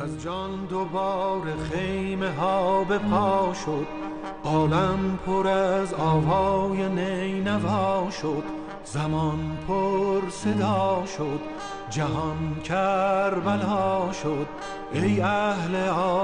از جان دوباره خیمه ها به پا شد. عالم پر از آوای نینوا شد. زمان پر صدا شد. جهان کربلا شد. ای اهل عالم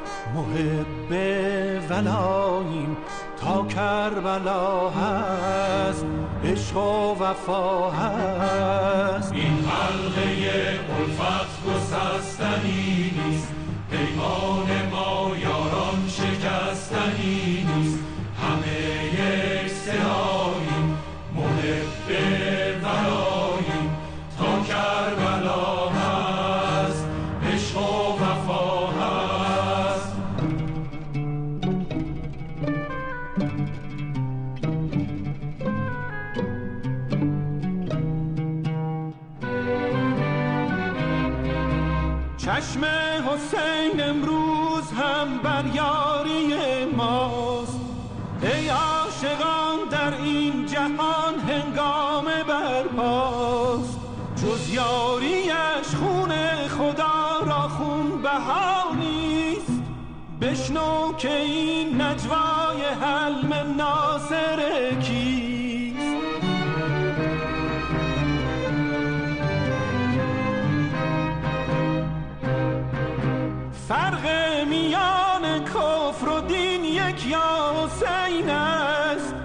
محب ولاییم تا کربلا هست عشق و وفا هست. این حلقه الفت گسستنی نیست پیمان چشم حسین امروز هم بر یاری ماست. ای عاشقان در این جهان هنگام برپاست. جز یاریش خون خدا را خون بها نیست. بشنو که این نجوای حلم ناصر کیست. فرق میان کفر و دین یک یا حسین است.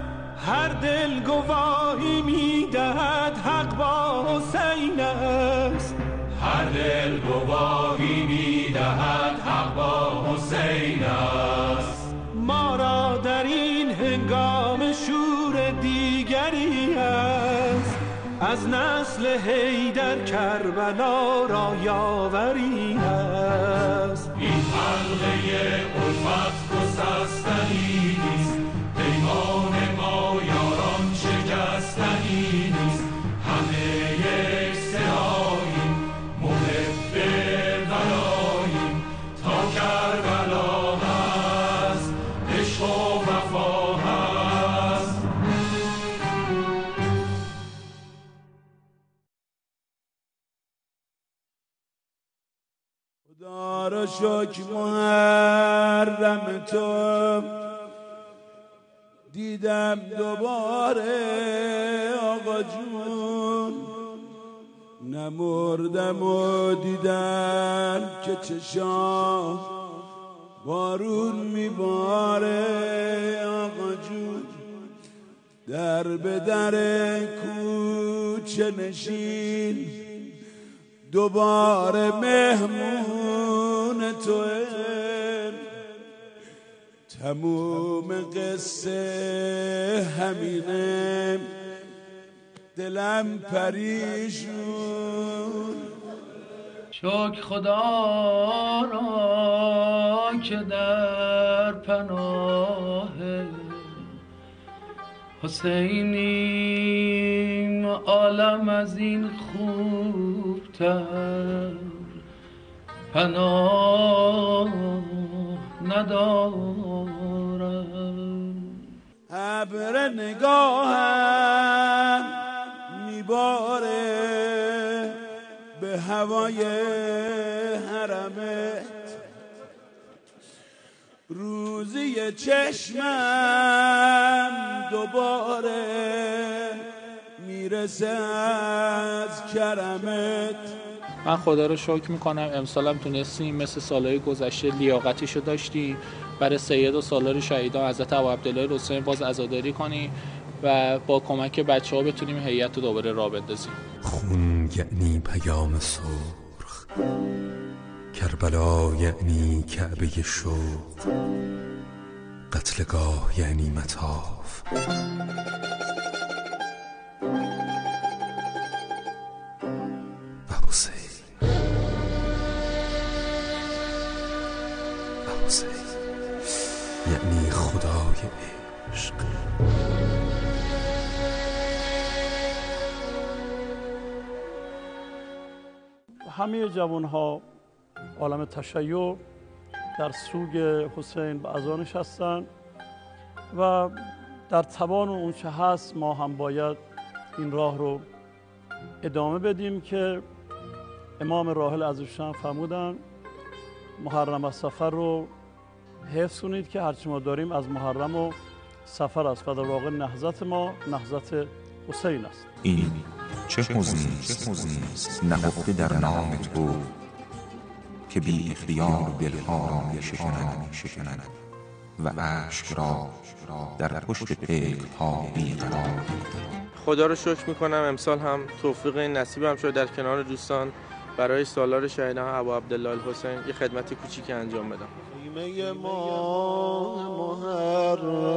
هر دل گواهی می‌دهد حق با حسین است. هر دل گواهی می‌دهد حق با حسین است. ما را در این هنگام شور دیگری است. از نسل حیدر کربلا را یاوری است. این را شکر محرم تو. دیدم دوباره آقا جون. نمردم و دیدم که چشام بارون میباره آقا جون. در به در کوچه نشین. دوباره مهمون تو تموم قصه همینه. دلم پریشون. شکر خدا را که در پناه حسینیم عالم از این خوبتر. پناه ندارم. ابر نگاهم میباره به هوای حرمت. روزی چشمم دوباره می‌رسه از کرمت. من خدا رو شکر می‌کنم امسالم تونستیم مثل سالهای گذشته لیاقتیشو داشتیم. برای سید و سالار شهیدان حضرت ابو عبدالله رستمی باز عزاداری کنیم و با کمک بچه ها بتونیم هیئت رو دوباره راه بندازیم. خون یعنی پیام سرخ کربلا یعنی کعبه شوق قتلگاه یعنی متاف حسین یعنی خدای عشق. همه جوان ها عالم تشیع در سوگ حسین به ازانش هستند و در توان اون چه هست ما هم باید این راه رو ادامه بدیم که امام راحل عزیزشان فرمودن محرم سفر رو حفظ کنید که هرچی ما داریم از محرم و سفر است و در واقع نهضت ما نهضت حسین است. این چه حزنی است؟ نهفته در نام تو که بی اختیار دلها را می شکند و عشق را در پشت پیک ها بیقرار خدا رو شکر می‌کنم امسال هم توفیق این نصیبم شد در کنار دوستان برای سالار شهیدان ابو عبدالله الحسین یه خدمت کوچیکی انجام بدم. خیمه ماه محرم.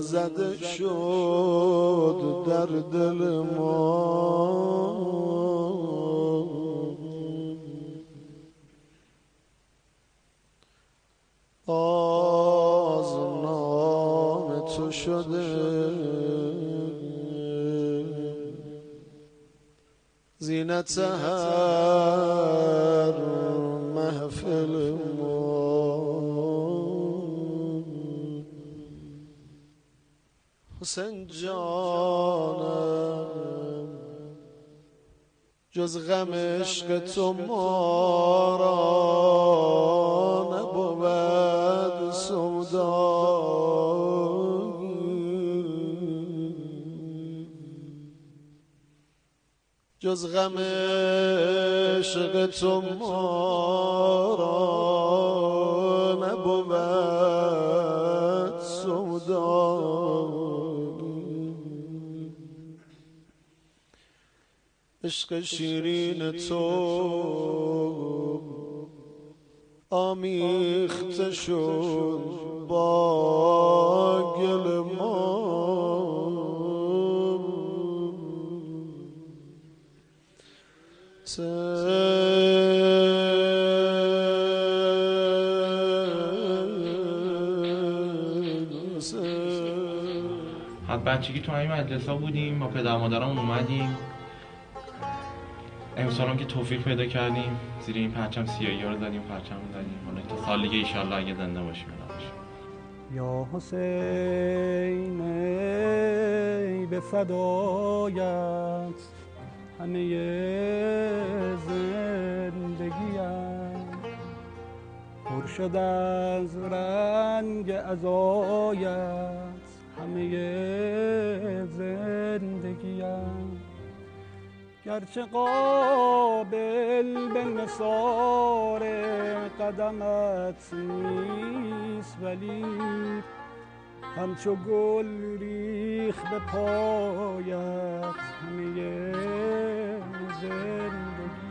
زده شد در دل ما. باز نام تو شده. زینت حسین جانم جز غم عشق تو ما را نبود سودایی جز غم عشق تو ما عشق شیرین تو. آمیخته شد با گل ما. بچگی تو همین مدرسه بودیم با پدر مادرمون اومدیم. امسال هم که توفیق پیدا کردیم زیر این پرچم سیاهی ها رو زدیم پرچم رو زدیم حالا تا سال دیگه ایشالله اگه زنده باشیم یا حسین به فدایت همه زندگیم پر شد از رنگ ازایت همه زندگیم گرچه قابل به نثار قدمت نیست ولی همچو گل ریخ به پایت همه زندگی.